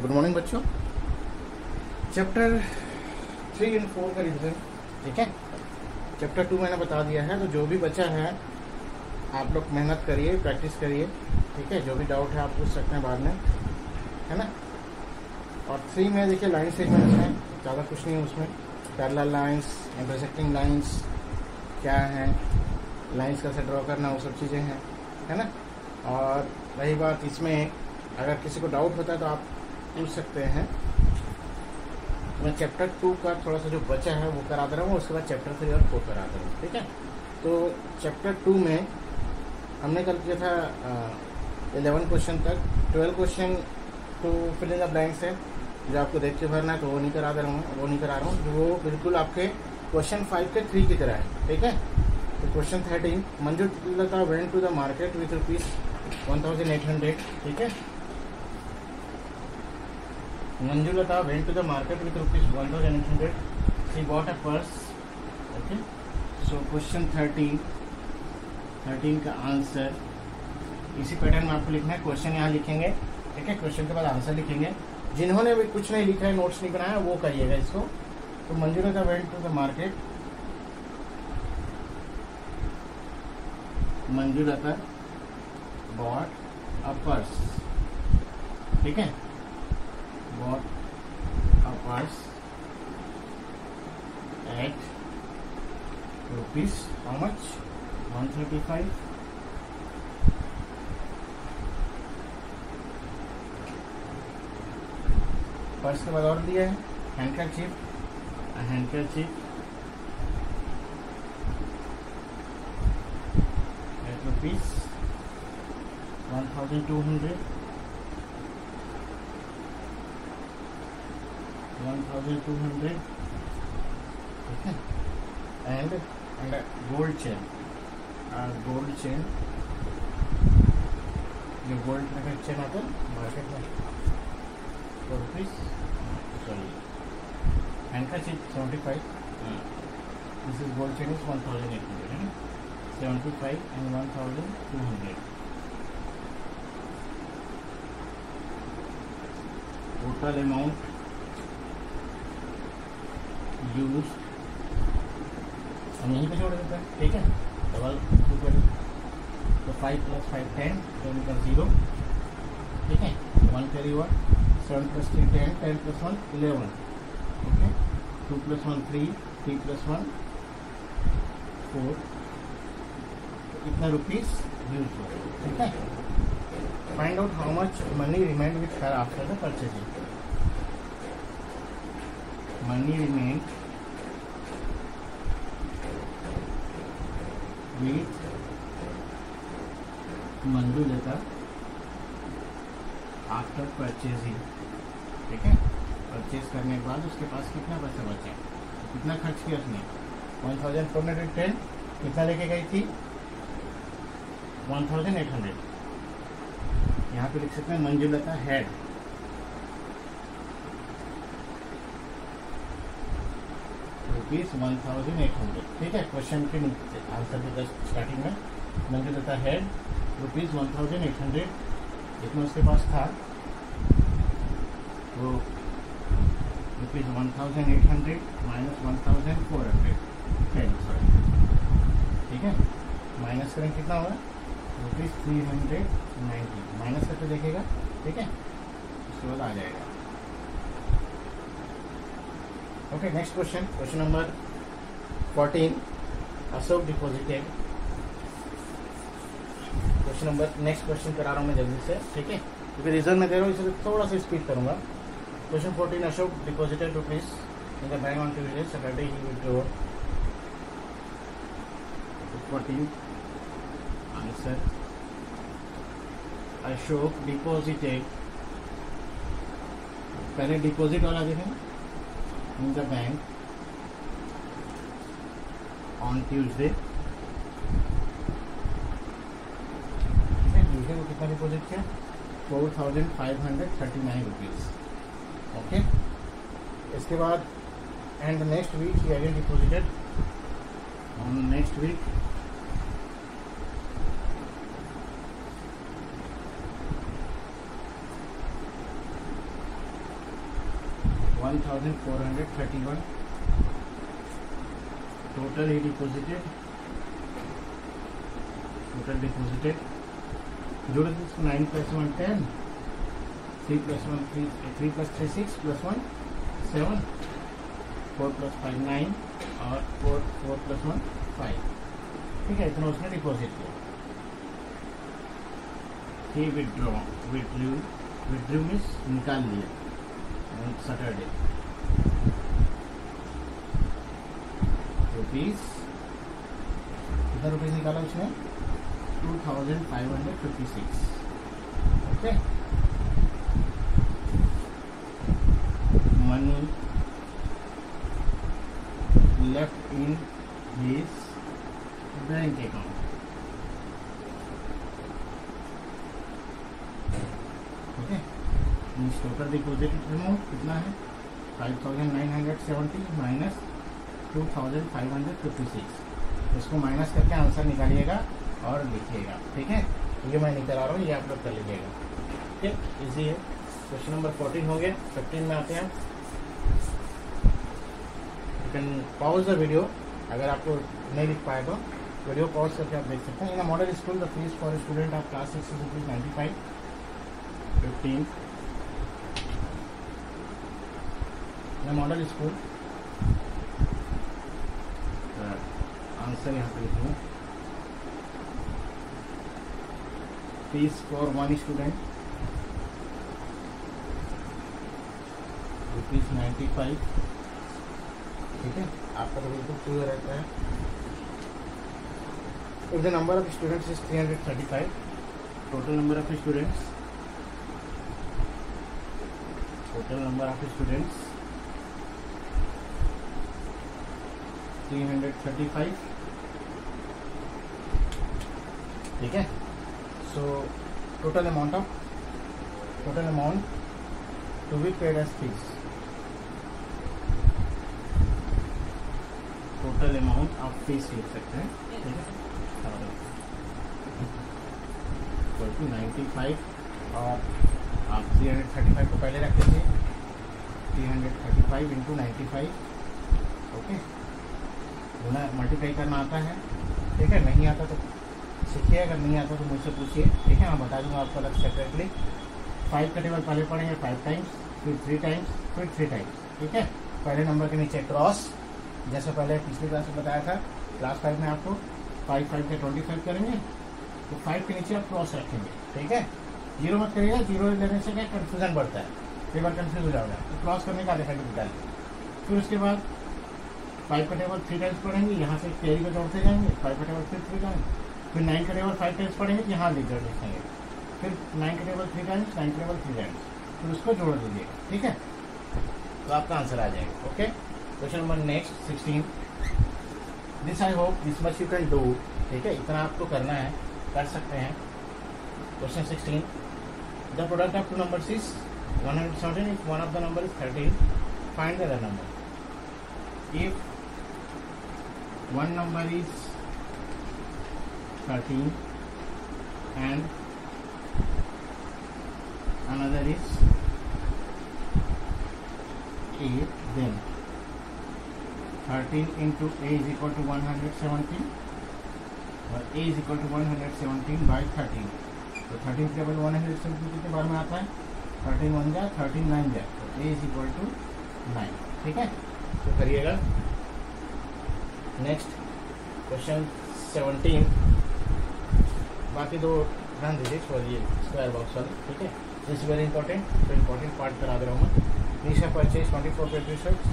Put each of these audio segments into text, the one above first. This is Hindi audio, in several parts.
गुड मॉर्निंग बच्चों। चैप्टर थ्री एंड फोर का रिविजन ठीक है? चैप्टर टू मैंने बता दिया है तो जो भी बचा है, आप लोग मेहनत करिए प्रैक्टिस करिए, ठीक है? जो भी डाउट है, आप पूछ सकते हैं बाद में, है ना? और थ्री में देखिए लाइन सेगमेंट्स हैं, ज़्यादा कुछ नहीं है उसमें। पैरेलल लाइन्स इंटरसेक्टिंग लाइन्स क्या हैं? लाइन्स कैसे ड्रॉ करना, वो सब चीज़ें हैं, है ना? और रही बात इसमें, अगर किसी को डाउट होता है तो आप पूछ सकते हैं। मैं चैप्टर टू का थोड़ा सा जो बचा है वो करा दे रहा हूँ, उसके बाद चैप्टर थ्री और फोर करा दे रहा हूँ, ठीक है? तो चैप्टर टू में हमने कल किया था इलेवन क्वेश्चन तक। ट्वेल्व क्वेश्चन तो फिल इन द ब्लैंक्स है। जो आपको देख के भरना है तो वो नहीं करा दे रहा हूँ, वो नहीं करा रहा हूँ। वो बिल्कुल आपके क्वेश्चन फाइव के थ्री की तरह है, ठीक है? तो question thirteen Manjulata went to the market with rupees one thousand eight hundred ठीक है? Manjulata went to the market with rupees 1800. She bought a purse. Okay. So, question 13 13 का आंसर इसी पैटर्न में आपको लिखना है क्वेश्चन यहाँ लिखेंगे, ठीक है क्वेश्चन के बाद आंसर लिखेंगे जिन्होंने भी कुछ नहीं लिखा है नोट्स नहीं बनाया, वो करिएगा इसको तो Manjulata went to the market Manjulata bought a purse ठीक है bought a purse at rupees, how much? 135 purse के बाद और दिया है handkerchief handkerchief eight rupees one thousand two hundred 1200 okay and and a gold chain. Uh, gold chain. जो गोल्ड का चेन आता है मार्केट में फोर रुपीज़ सॉरी हैंड का चीज़ seventy five this is gold chain is one thousand eight hundred है seventy five and one thousand two hundred total amount use हम यहीं पे छोड़ देते हैं, ठीक है? डबल टू ट्वेल्व तो five plus five ten ten plus zero ठीक है? One carry one seven plus three ten ten plus one eleven okay two plus one three three plus one four इतना रुपीज़ यूज़ हो ठीक है? Find out how much money remained with her after the purchasing money remained with Manjulata after purchasing ठीक है? परचेज करने के बाद उसके पास कितना पैसा बचा कितना खर्च किया उसने? One thousand four hundred ten कितना लेके गई थी? वन थाउज़ेंड एट हंड्रेड यहाँ पे लिख सकते हैं Manjulata had rupees one thousand eight hundred ठीक है? क्वेश्चन के आंसर के जस्ट स्टार्टिंग में। मंजू देता है rupees one thousand eight hundred जितना उसके पास था, वो rupees one thousand eight hundred minus one thousand four hundred. Ten sorry ठीक है? माइनस करें कितना होगा rupees three hundred ninety. Minus करके देखेगा ठीक है? उसके बाद आ जाएगा। Okay, next question. Question number 14. Ashok deposited. Question number next question करा रहा हूँ मैं जल्दी से ठीक है? क्योंकि रिज़ल्ट में दे रहा हूँ इसलिए थोड़ा सा स्पीड करूँगा। Question fourteen Ashok deposited rupees in the bank on Tuesday Saturday he withdraw fourteen answer Ashok deposited पहले डिपोजिट वाला देखें। In the bank on Tuesday. Tuesday को कितना डिपॉजिट किया four thousand five hundred thirty nine rupees okay? इसके बाद and next week he again deposited on next week one thousand four hundred thirty one total he deposited total deposited जोड़ दो nine plus one ten three plus one three three plus three six plus one seven four plus five nine और four four plus one five ठीक है, इतना उसने डिपॉजिट किया। He withdraw withdrew withdrew means निकाल लिया ऑन सैटरडे रुपीज़ कितना रुपीज़ निकाला उसने two thousand five hundred fifty six okay money left in his bank account okay means total deposit amount कितना है? Five thousand nine hundred seventy minus two thousand five hundred fifty six इसको माइनस करके आंसर निकालिएगा और लिखिएगा, ठीक है? ये मैं निकल आ रहा हूँ, ये आप लोग कर लीजिएगा। ठीक इजी है। क्वेश्चन नंबर फोर्टीन हो गया। फिफ्टीन में आते हैं। You can pause the video अगर आपको नहीं लिख पाए तो वीडियो पॉज करके आप देख सकते हैं। Model school the fees for student of class six rupees ninety five fifteen in model school answer यहाँ पे लिखूँ। Fees for one student rupees ninety five ठीक है? आपका तो बिल्कुल क्लियर रहता है। If the number of students is 335 total number of students, total 335 ठीक है? So total amount of total amount to be paid as fees total amount आप फ़ीस लिख सकते हैं। ठीक है? इक्वल टू 95 और आप 335 को पहले रखेंगे three hundred thirty five into ninety five okay. गुना मल्टीप्लाई करना आता है। ठीक है, नहीं आता तो सीखिए, अगर नहीं आता तो मुझसे पूछिए। ठीक है, मैं बता दूँगा आपको अलग सेपरेटली फाइव का टेबल पहले पढ़ेंगे फाइव टाइम्स फिर थ्री टाइम्स फिर थ्री टाइम्स ठीक है, पहले नंबर के नीचे क्रॉस जैसे पहले पिछली क्लास में बताया था क्लास फाइव में आपको फाइव फाइव के ट्वेंटी फाइव करेंगे तो फाइव के नीचे आप क्रॉस रखेंगे। ठीक है? ज़ीरो मत करिएगा ज़ीरो लेने से क्या कन्फ्यूज़न बढ़ता है कई बार कन्फ्यूज़ हो जाएगा तो क्रॉस करने का डिफेक्ट निकालिए। फिर उसके बाद फाइव का टेबल थ्री टाइम्स पढ़ेंगे, यहाँ से कैरी को जोड़ते जाएँगे फाइव का टेबल फिर थ्री टाइम्स फिर नाइन का टेबल फाइव टाइम्स पढ़ेंगे, यहाँ लेकर लिखेंगे फिर नाइन का टेबल थ्री टाइम्स नाइन का टेबल थ्री टाइम्स फिर उसको जोड़ दीजिएगा ठीक है? तो आपका आंसर आ जाएगा okay question number next sixteen this I hope this much you can do ठीक है? इतना आपको करना है, कर सकते हैं। Question sixteen the product of two number is one hundred seventeen if one of the number is thirteen find the number if one number is thirteen and another is 8 then 13 into a is equal to 117 और a is equal to 117 by 13 तो 13 के टेबल 117 कितने बार में आता है 13 वन जाए 13 नाइन जाए तो a is equal to 9 ठीक है तो करिएगा नेक्स्ट क्वेश्चन सेवनटीन बाकी दो ध्यान दीजिए छोड़ दिए स्क्वायर बॉक्स वाले, ठीक है? दिस वेरी इंपॉर्टेंट तो इंपॉर्टेंट पार्ट करा दे रहा हूँ मैं। Purchase twenty four page research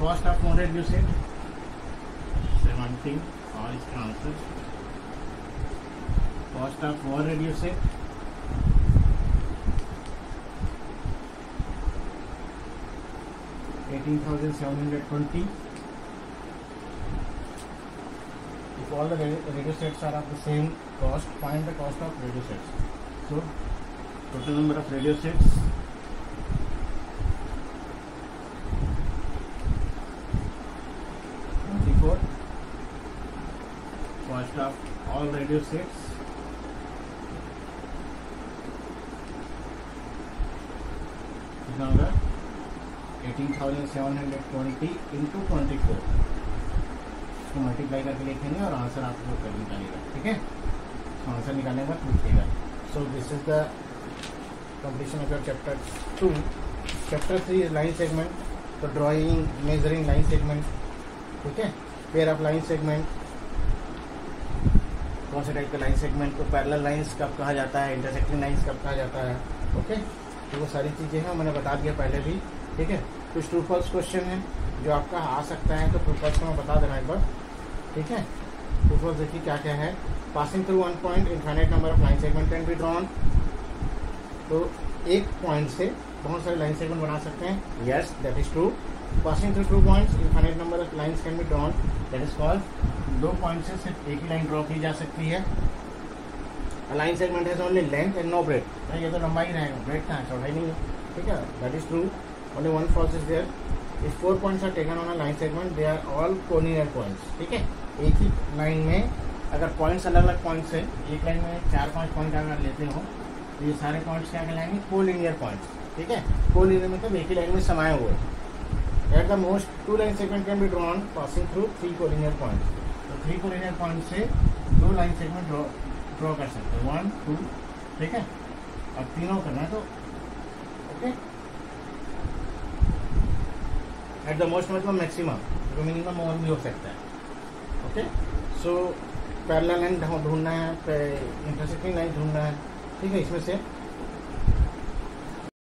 cost of model you set seventeen और इसका answer cost of war red you set eighteen thousand seven hundred twenty if all the radio sets are of the same cost, find the cost of radio sets. So, total number of radio sets. Twenty-four. Cost of all radio sets. कितना होगा 18,720 into 24 उसको मल्टीप्लाई करके लिखेंगे और आंसर आपको कर निकालेगा, ठीक है? तो आंसर निकालने का लिखिएगा so this is the completion of your chapter two chapter three is line segment तो ड्राइंग मेजरिंग लाइन सेगमेंट ठीक है? पेयर ऑफ़ लाइन सेगमेंट कौन से टाइप के लाइन सेगमेंट को पैरल लाइंस कब कहा जाता है? इंटरसेक्टिंग लाइंस कब कहा जाता है? ओके तो वो सारी चीज़ें हैं, मैंने बता दिया पहले भी, ठीक है? कुछ ट्रूफॉल्स क्वेश्चन है, जो आपका आ सकता है तो ट्रूफॉल्स को मैं बता देना एक बार। ठीक है? फॉल्स देखिए क्या क्या है। Passing through one point infinite number of line segment can be drawn तो एक पॉइंट से बहुत सारे लाइन सेगमेंट बना सकते हैं। Yes that is true passing through two points infinite number of lines can be drawn that is called दो पॉइंट से सिर्फ़ एक ही लाइन ड्रॉ की जा सकती है। Line segment has only length and no breadth ये तो लंबाई रहेगा ब्रेड कहाँ चौड़ाई नहीं है। ठीक है? That is true only one false is there if four points are taken on a line segment they are all collinear points ठीक है? एक ही लाइन में अगर पॉइंट्स अलग अलग पॉइंट्स है, एक लाइन में चार पाँच पॉइंट अगर लेते हो तो ये सारे पॉइंट्स क्या कहलाएँगे? कोलिनियर पॉइंट्स ठीक है? कोलिनियर मतलब एक ही लाइन में समाये हुए। At the most two line segment can be drawn passing through three collinear points तो थ्री कोलिनियर पॉइंट से दो लाइन सेगमेंट ड्रॉ ड्रॉ कर सकते हैं। वन टू ठीक है? अब तीनों करना है तो ओके एट द मोस्ट मतलब मैक्सिमम जो मिनिमम और भी हो सकता है। ओके सो पैरल लाइन ढूंढना है इंटरसेक्टिंग लाइन ढूंढना है। ठीक है, इसमें से